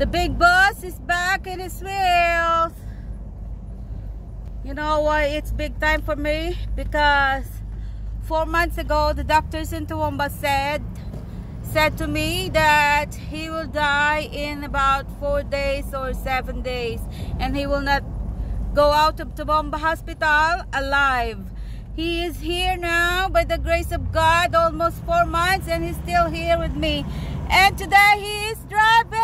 The big boss is back in his wheels. You know why it's big time for me? Because four months ago, the doctors in Toowoomba said said to me that he will die in about four days or seven days and he will not go out of Toowoomba Hospital alive. He is here now by the grace of God almost four months and he's still here with me. And today he is driving!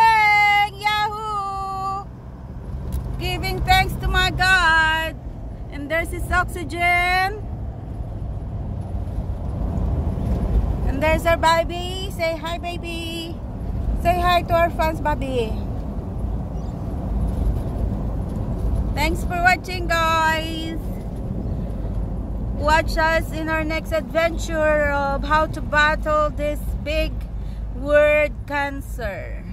Giving thanks to my God. And there's his oxygen. And there's our baby. Say hi, baby. Say hi to our fans, baby. Thanks for watching, guys. Watch us in our next adventure of how to battle this big word cancer.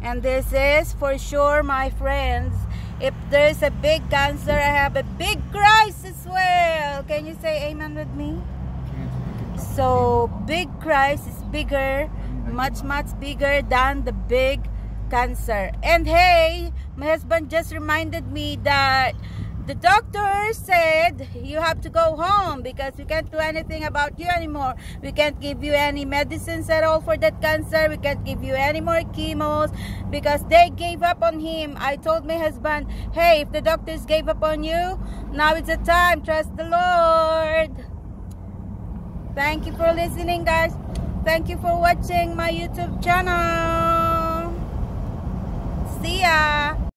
And this is for sure, my friends. If there's a big cancer, I have a big crisis well. Can you say amen with me? So big Christ is bigger, much much bigger than the big cancer. And hey, my husband just reminded me that the doctor said you have to go home because we can't do anything about you anymore. We can't give you any medicines at all for that cancer. We can't give you any more chemos because they gave up on him. I told my husband, hey, if the doctors gave up on you, now it's the time. Trust the Lord. Thank you for listening, guys. Thank you for watching my YouTube channel.